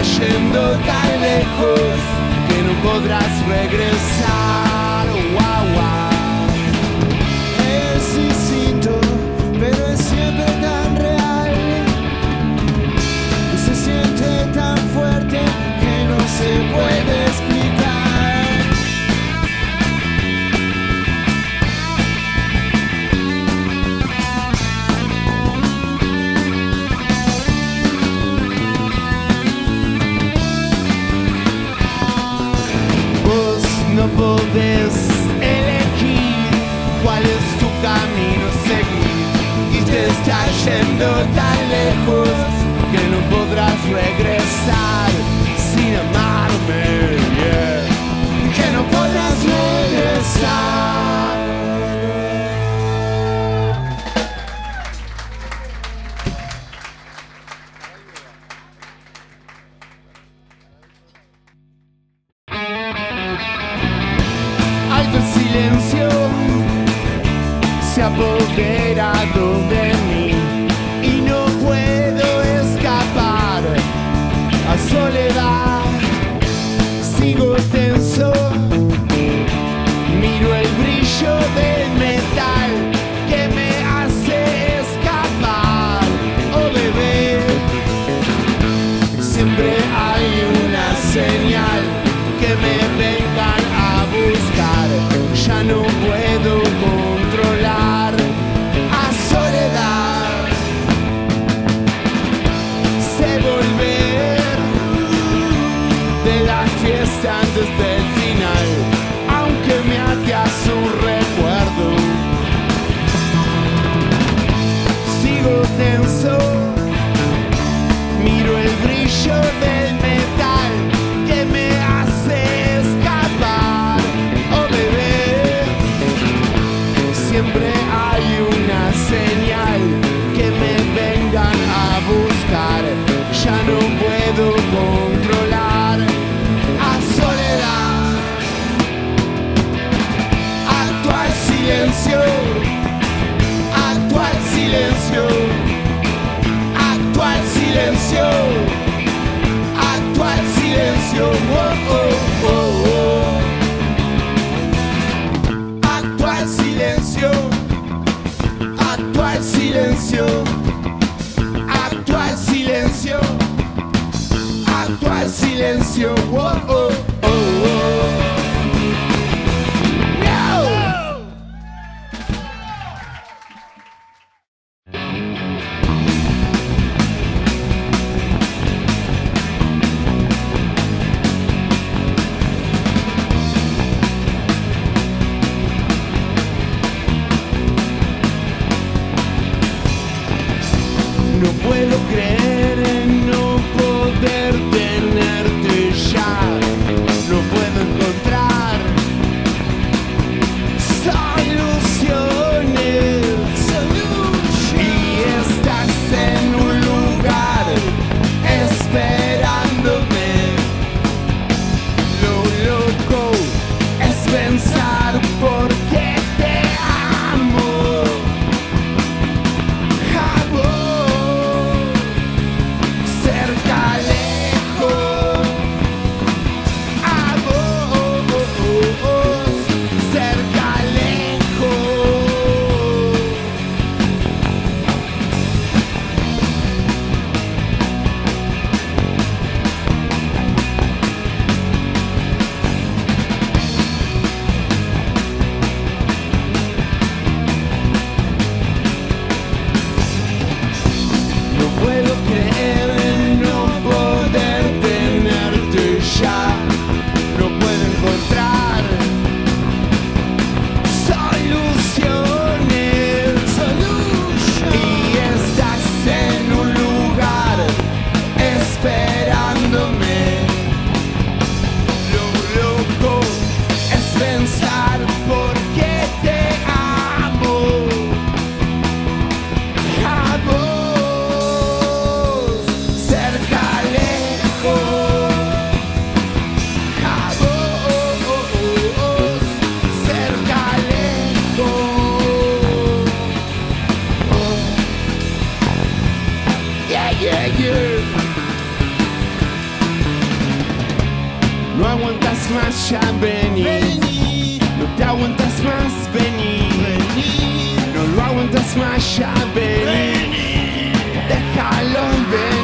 cayendo tan lejos que no podrás regresar. Wow, wow. Es distinto, pero es siempre tan real. Y se siente tan fuerte que no se puede. silencio, silencio, oh, oh, oh, oh. silencio, actúa el silencio, actúa el silencio, actúa el silencio, oh, oh. Más, ya vení. Vení, No te aguantas más, vení. vení, No lo aguantas más, ya vení. Déjalo venir,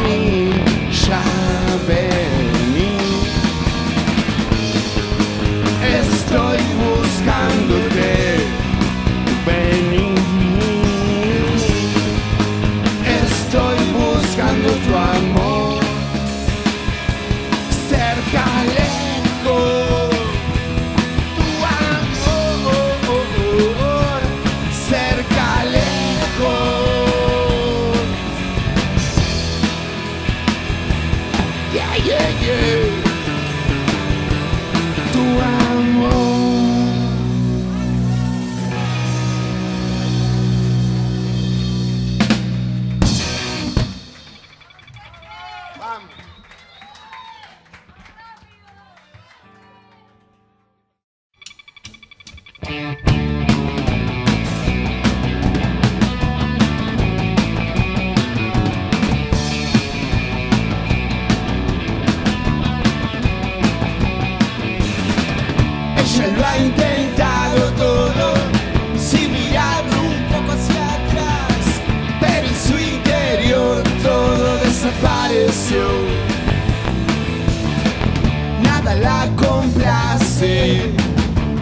Nada la complace,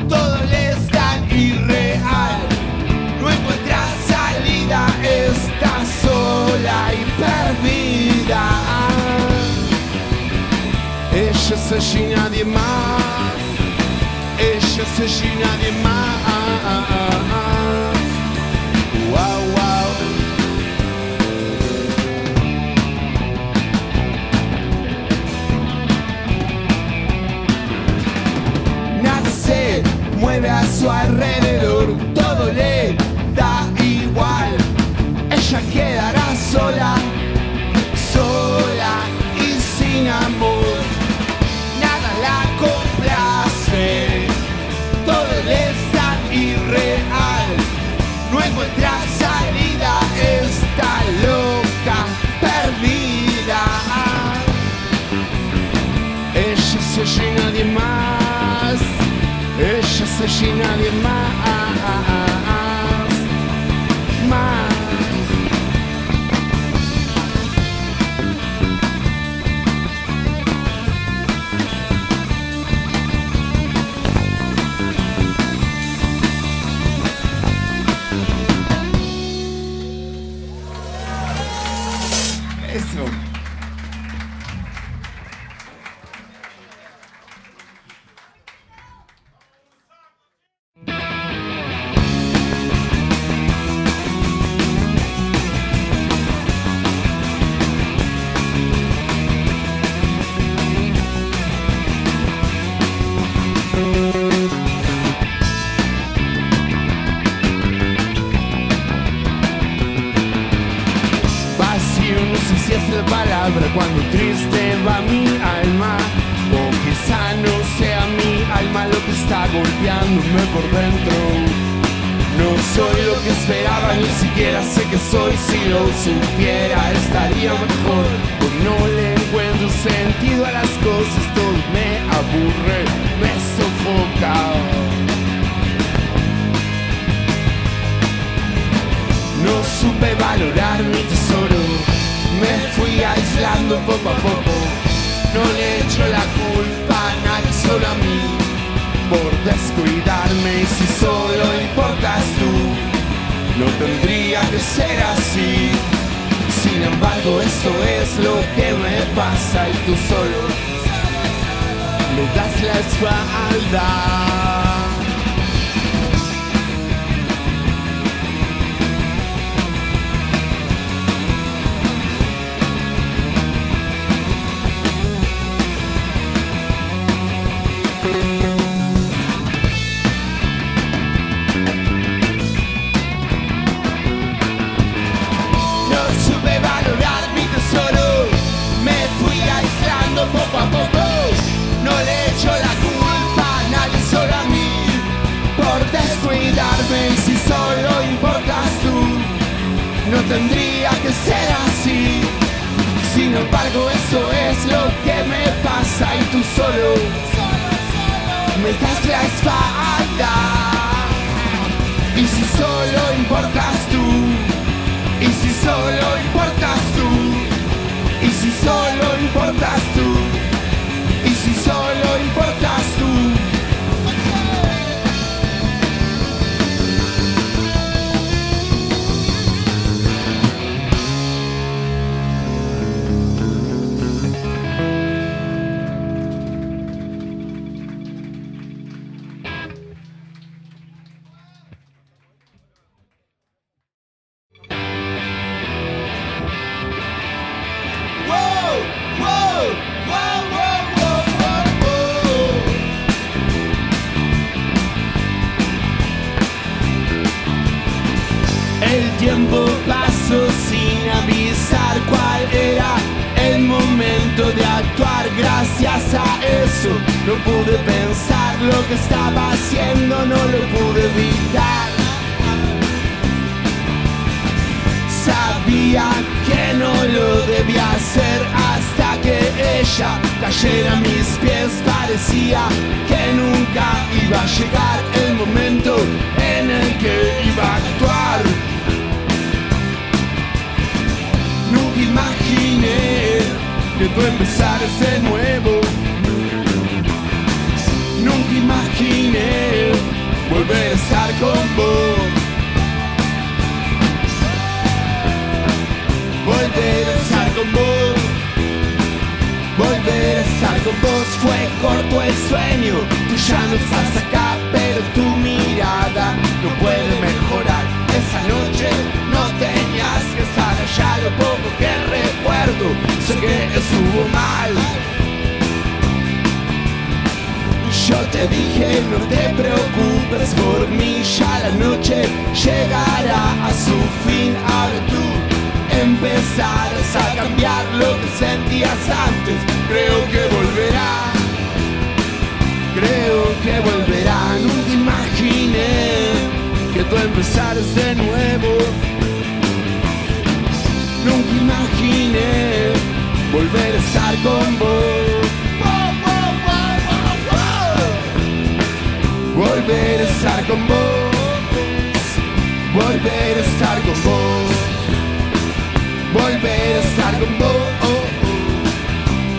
todo le es tan irreal, no encuentra salida, está sola y perdida. Ella es allí nadie más. Es allí nadie más. Wow, wow. Nada mueve a su alrededor, todo le da igual. Ella quedará sola más, ella es allí nadie más. Más. Poco a poco. No le echo la culpa a nadie, solo a mí, por descuidarme. Y si solo importas tú, no tendría que ser así. Sin embargo, esto es lo que me pasa y tú solo me das la espalda. Y si solo importas tú, y si solo importas tú, que tú empezaras de nuevo. Nunca imaginé volver a estar con vos. volver a estar con vos. Volver a estar con vos fue corto el sueño. Tú ya no estás acá, pero tu mirada no puede mejorar. Esa noche allá, lo poco que recuerdo. Sé que estuvo mal. Yo te dije no te preocupes por mí, ya la noche llegará a su fin. Ahora tú empezarás a cambiar lo que sentías antes. Creo que volverá, creo que volverá. Nunca imaginé que tú empezaras de nuevo. Nunca imaginé volver a estar con vos. Volver a estar con vos. Volver a estar con vos volver a estar con vos.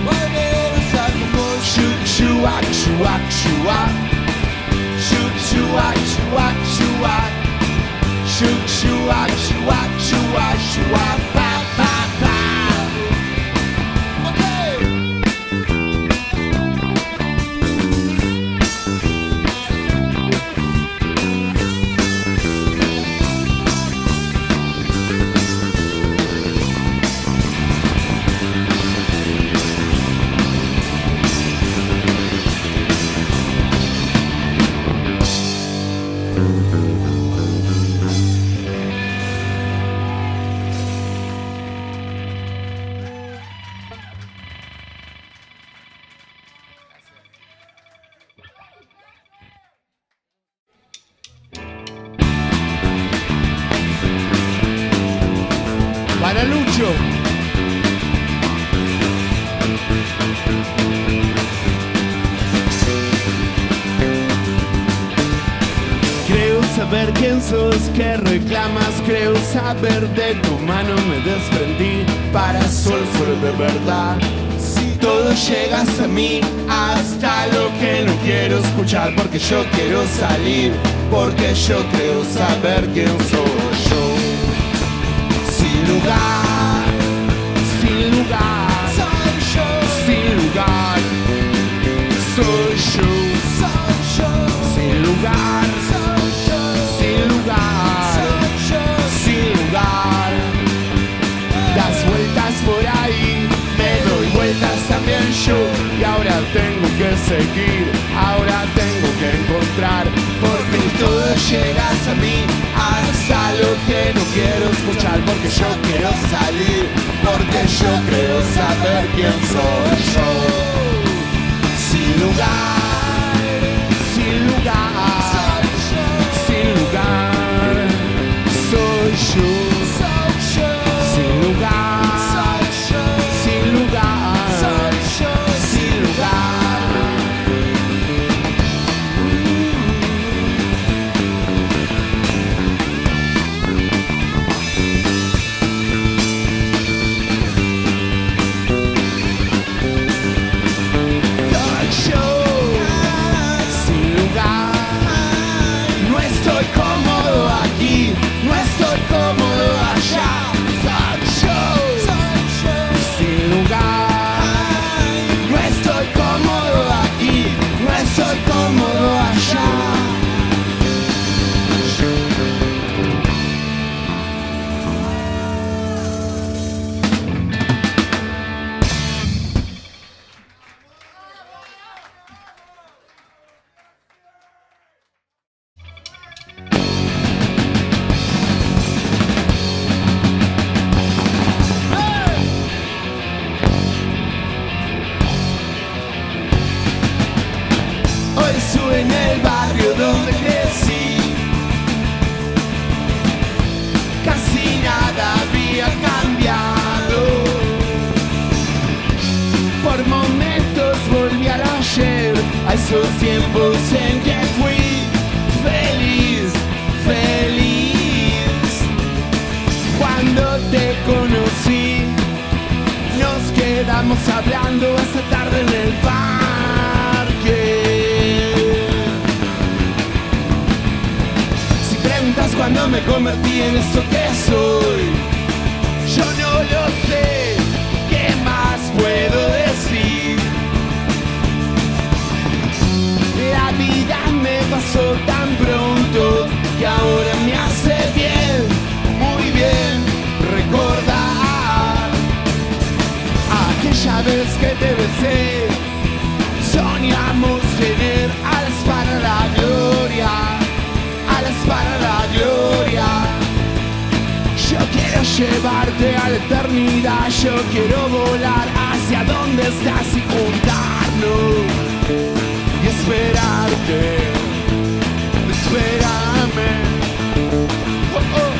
Volver a estar con vos. Shoot, shua, shua, shua. Shoot, shua, shua, shua. Shoot, shua, shua, shua, shua. Pa, pa, pa. Creo saber de tu mano me desprendí para sol solo de verdad. Si todo llega hasta mí, hasta lo que no quiero escuchar, porque yo quiero salir, porque yo creo saber quién soy yo sin lugar, tengo que seguir, ahora tengo que encontrar, porque todo llegas a mí, hasta lo que no quiero escuchar, porque yo quiero salir, porque yo creo saber quién soy yo. Sin lugar, quedamos hablando esa tarde en el parque. Si preguntas cuándo me convertí en esto que soy, yo no lo sé. ¿Qué más puedo decir? La vida me pasó tan pronto que ahora me hace bien, muy bien aquella vez que te besé. Soñamos tener alas para la gloria, alas para la gloria. Yo quiero llevarte a la eternidad, yo quiero volar hacia donde estás y juntarnos y esperarte. Espérame. Oh, oh,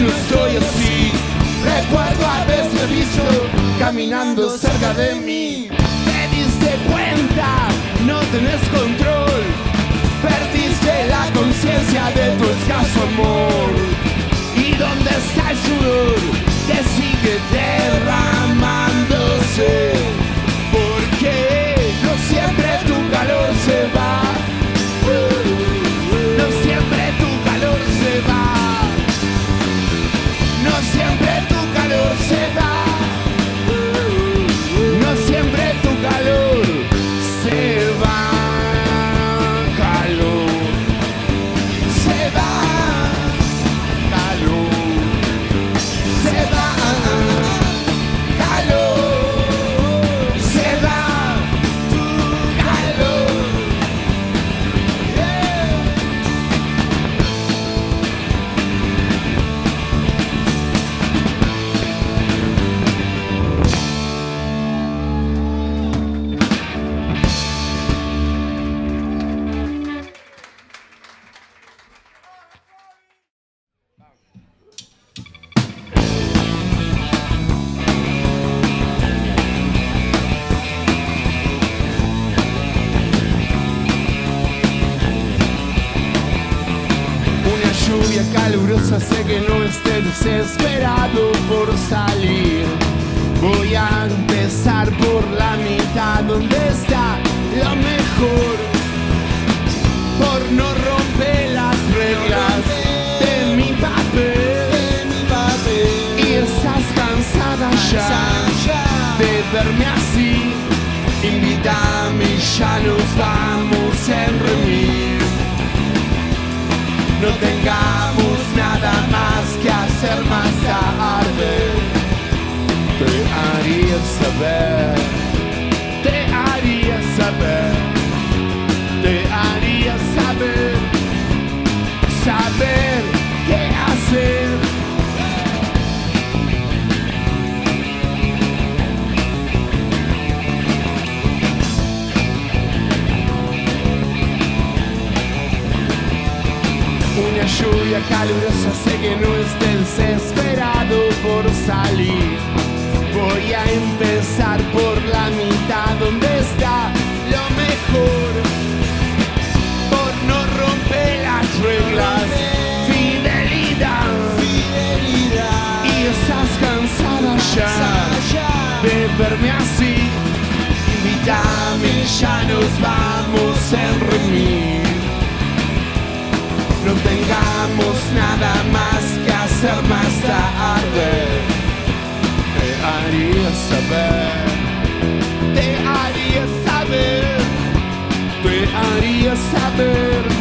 no estoy así. Recuerdo haberme visto caminando cerca de mí. Te diste cuenta, no tenés control. Perdiste la conciencia de tu escaso amor. ¿Y dónde está el sudor que sigue derramándose? Calurosa, sé que no esté desesperado por salir. Voy a empezar por la mitad donde está lo mejor. Por no romper las reglas de mi papel. Y estás cansada ya de verme así. Invítame y ya nos vamos en reunir no tengamos nada más que hacer más tarde. Te haría saber, lluvia calurosa, sé que no estés desesperado por salir. Voy a empezar por la mitad donde está lo mejor. Por no romper las reglas, fidelidad. Fidelidad. Y estás cansada ya de verme así. Invítame, ya nos vamos a reunir. No tengamos nada más que hacer más tarde. Te haría saber, te haría saber, te haría saber,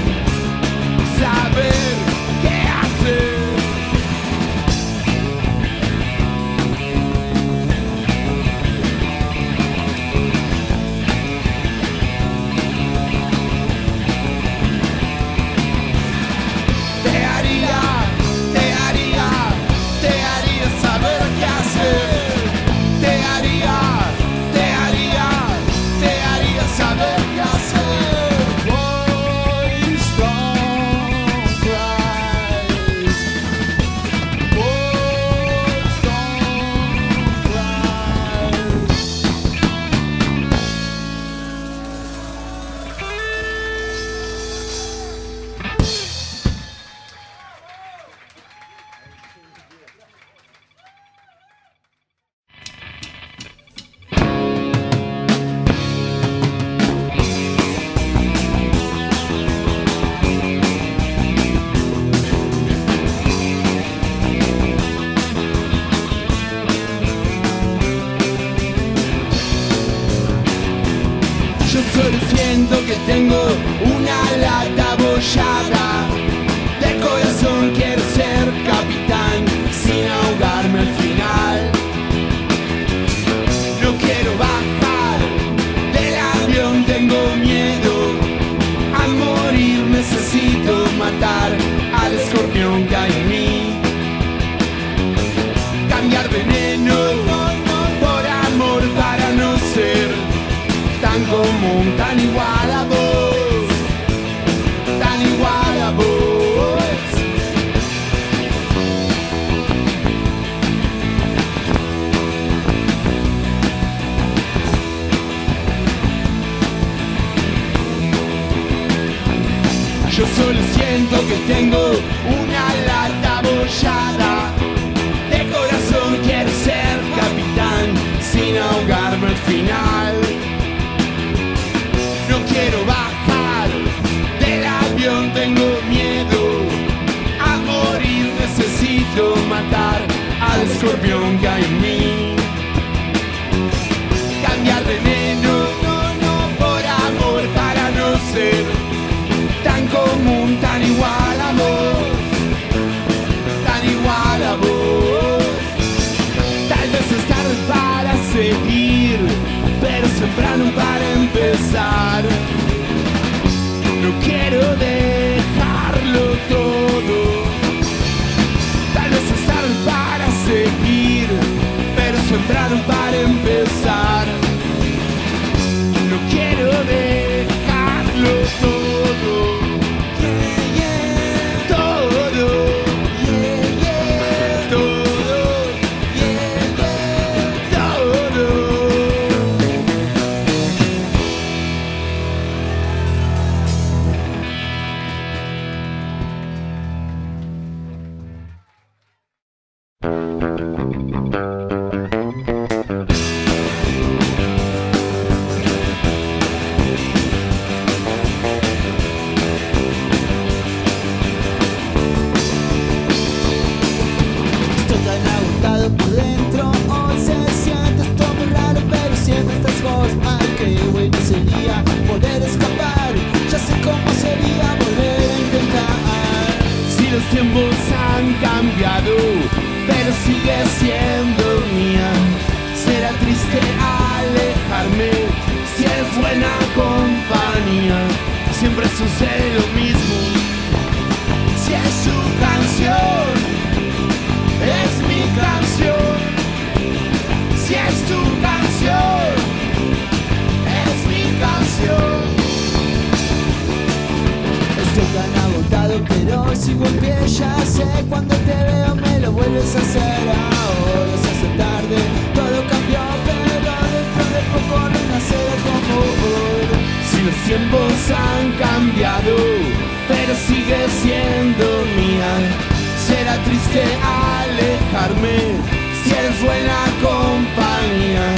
que tengo una lata bollada. De corazón quiero ser capitán sin ahogarme al final. No quiero bajar del avión, tengo miedo a morir. Necesito matar al escorpión que hay en mí. Temprano para empezar. No quiero dejarlo todo. Tal vez es tarde para seguir, pero es temprano para empezar. Los tiempos han cambiado, pero sigue siendo mía. Será triste alejarme si eres buena compañía.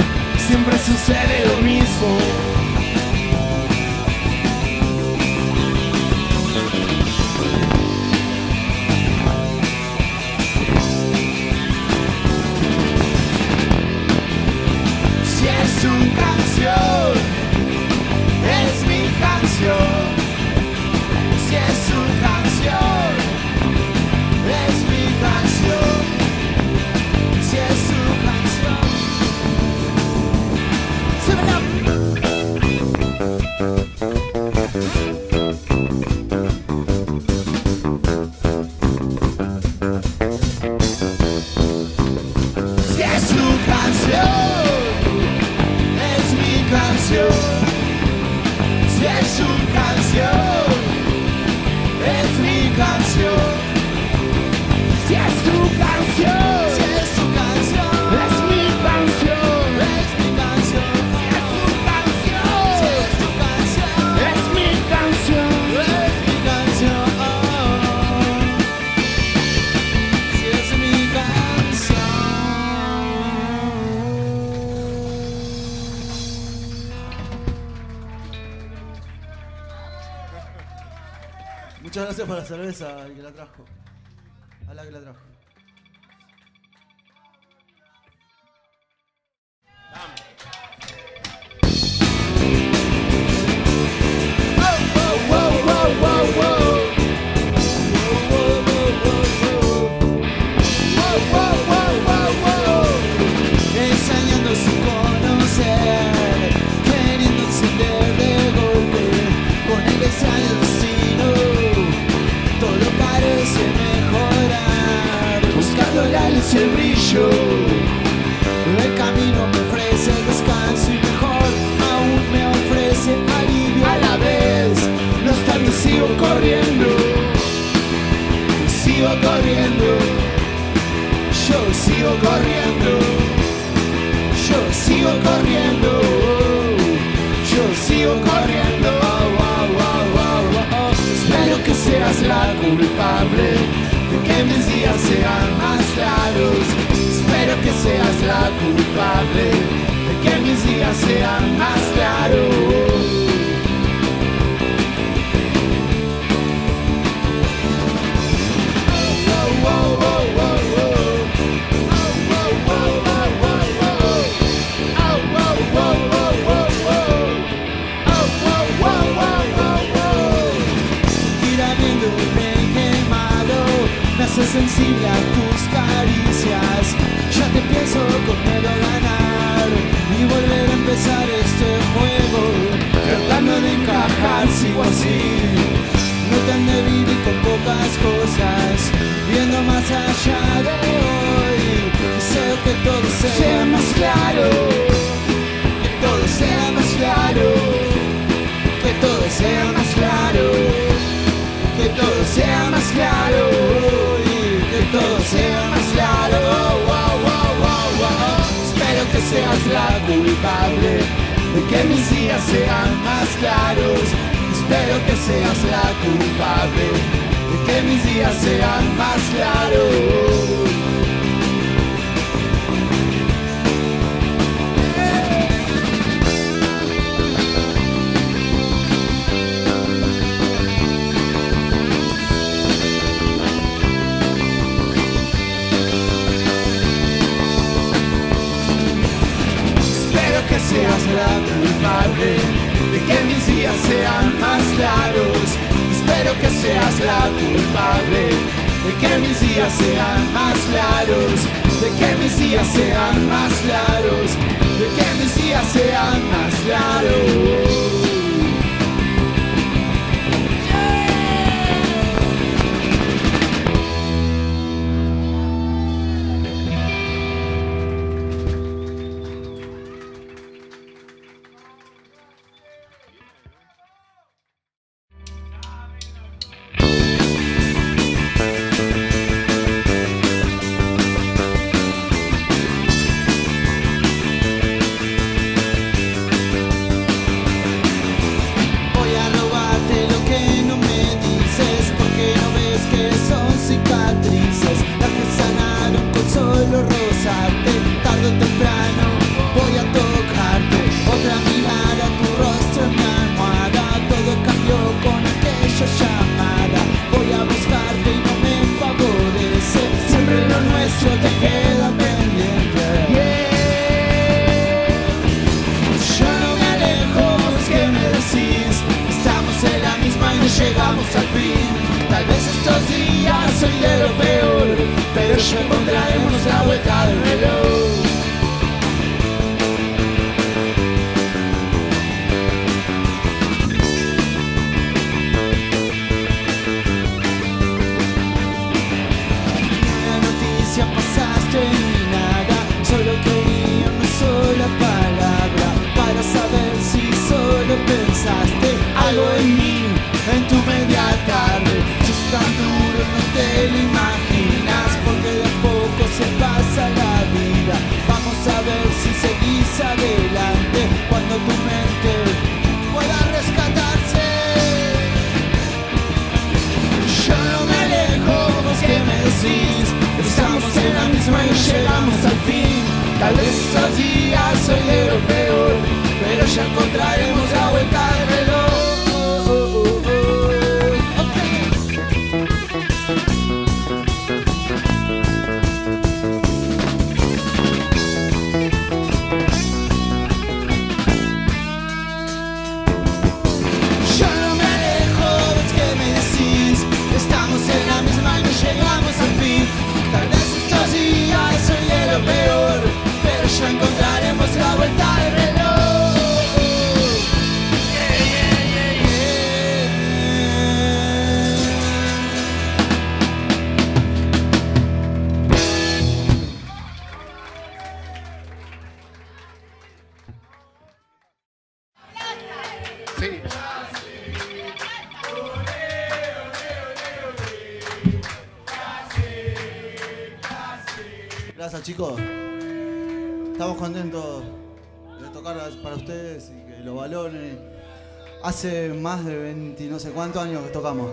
Siempre sucede lo mismo. Gracias por la cerveza y que la trajo. A que la trajo. El camino me ofrece descanso y mejor, aún me ofrece alivio a la vez. No obstante sigo corriendo, sigo corriendo. Yo sigo corriendo, yo sigo corriendo, yo sigo corriendo. Espero que seas la culpable de que mis días sean más claros. Seas la culpable de que mis días sean más claros. Sensible a tus caricias Pienso con miedo a ganar Y volver a empezar este juego Tratando de encajar, sigo así. No tan débil y con pocas cosas Viendo más allá de hoy. Deseo que todo sea más claro seas la culpable de que mis días sean más claros. Espero que seas la culpable de que mis días sean más claros. Seas la culpable de que mis días sean más claros. Espero que seas la culpable de que mis días sean más claros. De que mis días sean más claros. De que mis días sean más claros. feliz. Estamos en la misma y llegamos al fin. Tal vez esos días soy de peor, pero ya encontraremos. Más de 20 no sé cuántos años que tocamos.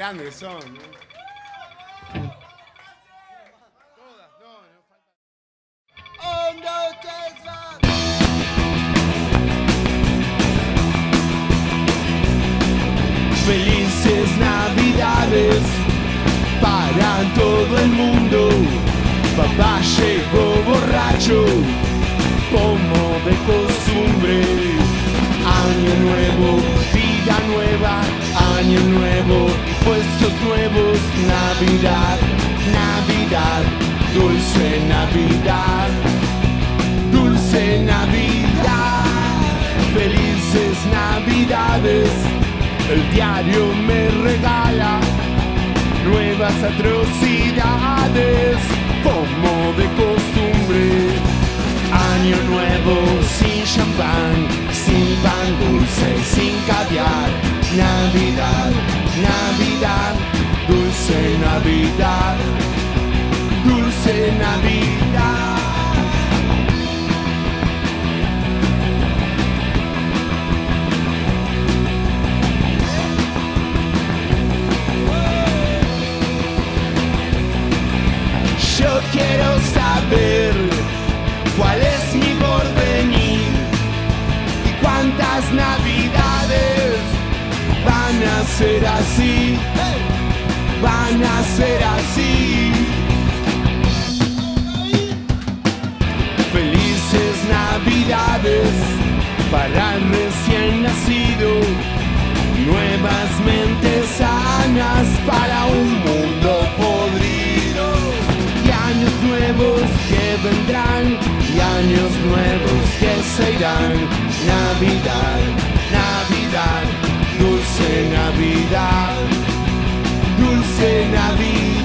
Grandes son. Felices Navidades para todo el mundo. Papá llegó borracho, como de costumbre. Año nuevo, vida nueva, año nuevo, puestos nuevos, Navidad, Navidad, dulce Navidad, dulce Navidad, felices Navidades, el diario me regala nuevas atrocidades, como de costumbre. Año nuevo sin champán, sin pan dulce, sin caviar. Navidad, Navidad, dulce Navidad, dulce Navidad. Felices navidades para el recién nacido, nuevas mentes sanas para un mundo podrido y años nuevos que vendrán y años nuevos que se irán. Navidad, Navidad, dulce Navidad en abrir.